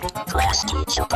Class teacher.